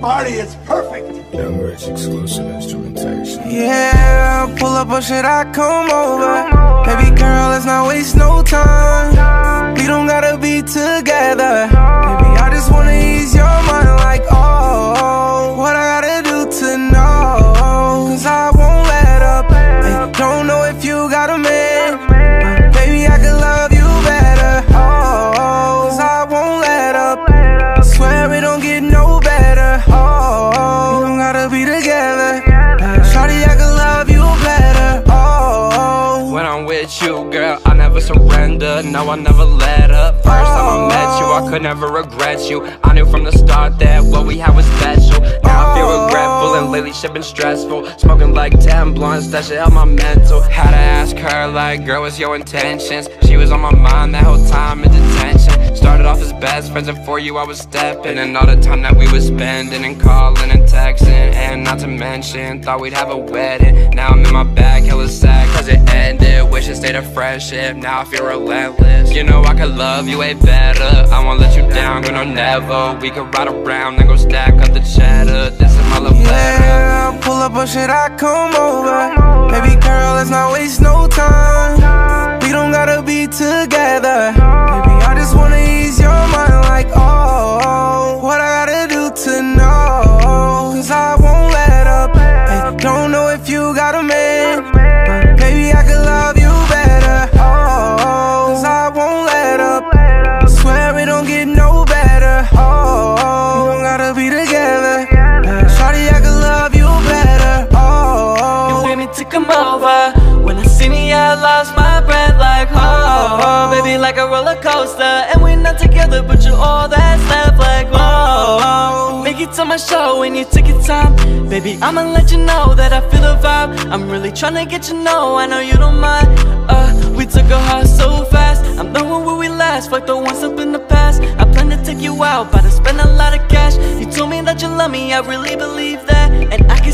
Marty is perfect. Young Rich exclusive instrumentation. Yeah, pull up or should I come over? Baby girl, let's not waste no time. We don't gotta be together. Surrender. No, I never let up. First time I met you, I oh. could never regret you. I knew from the start that what we had was special. Now I feel oh. regretful, and lately shit been stressful. Smoking like 10 blunts, that shit helped my mental. Had to ask her, like, girl, what's your intentions? She was on my mind that whole time in detention. Started off as best friends, and for you I was stepping. And all the time that we was spending, and calling and texting. And not to mention, thought we'd have a wedding. Now I'm in my bag, hella sad, cause it ended. Wish it stayed a friendship, now I feel relentless. You know I could love you way better. I won't let you down, girl, no, never. We could ride around and go stack up the cheddar. This is my love letter. yeah, pull up or should I come over? Baby girl, let's not waste no time. We don't gotta be together. Baby, I just wanna ease your mind like, oh, what I gotta do to know? Cause I won't let up. I don't know if you got a over. When I see me I lost my breath like oh Baby like a roller coaster. And we're not together but you're all that's left like oh Make it to my show when you take your time. Baby I'ma let you know that I feel the vibe. I'm really tryna get you know I know you don't mind. Uh, We took a heart so fast. I'm knowing where we last Fuck the ones up in the past. I plan to take you out About to spend a lot of cash. You told me that you love me I really believe that. And I can